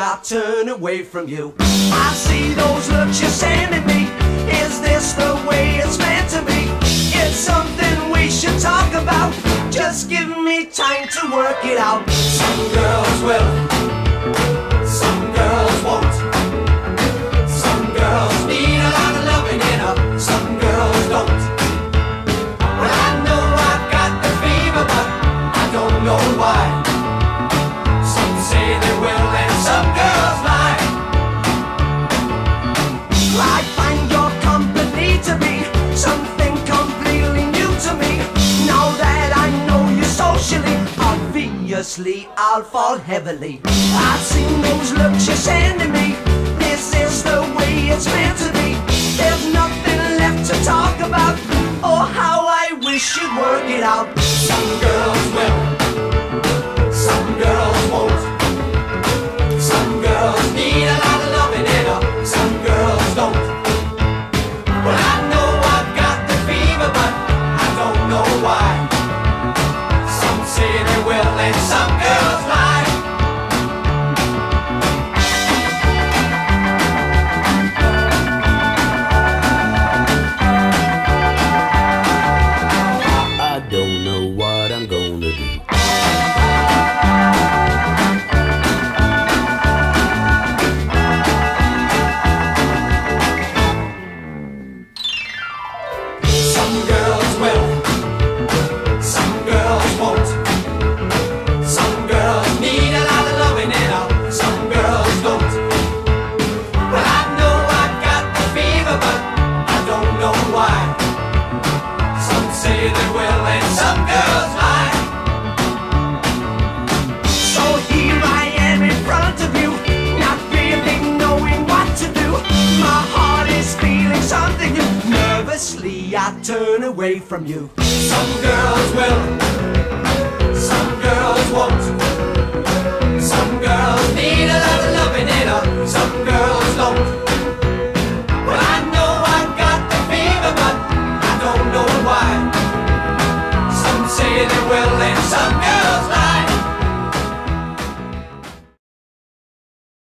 I turn away from you. I see those looks you're sending me. Is this the way it's meant to be? It's something we should talk about. Just give me time to work it out. Some girls will, I'll fall heavily. I've seen those looks you're sending me. This is the way it's meant to be. There's nothing left to talk about. Oh, how I wish you'd work it out. Some girls will, some girls won't. Turn away from you. Some girls will, some girls won't.